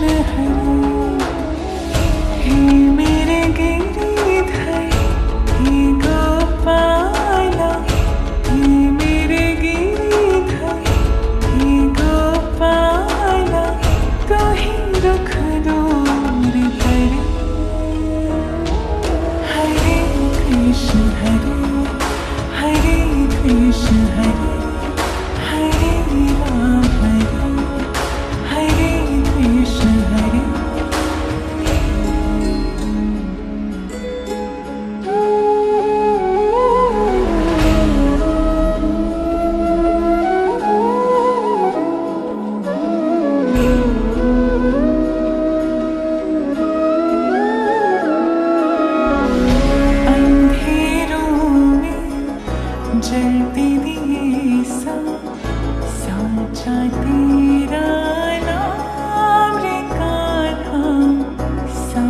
कृष्ण हे। मेरे गिरिधर हे। गोपाला मेरे गिरिधर हे। गोपाला तो ही दुख दूर हरे कृष्ण हरे। हरे कृष्ण हरे। तीरा अमृता सा